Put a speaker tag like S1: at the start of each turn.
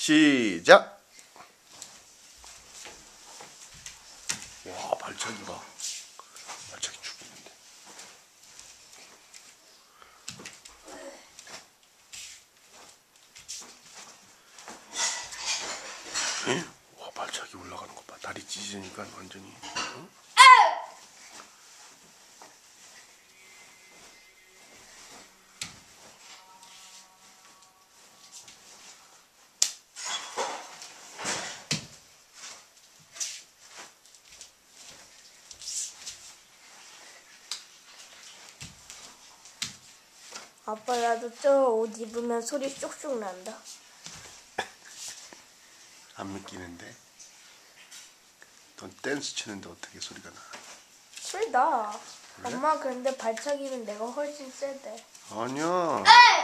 S1: 시작. 와 발차기 봐. 발차기 죽이는데. 에? 와 발차기 올라가는 것 봐. 다리 찢으니까 완전히. 응?
S2: 아빠 나도 저 옷 입으면 소리 쏙쏙 난다.
S1: 안 믿기는데. 넌 댄스 치는데 어떻게 소리가 나?
S2: 소리 나. 엄마 근데 발차기는 내가 훨씬 세대.
S1: 아니야.
S3: 에!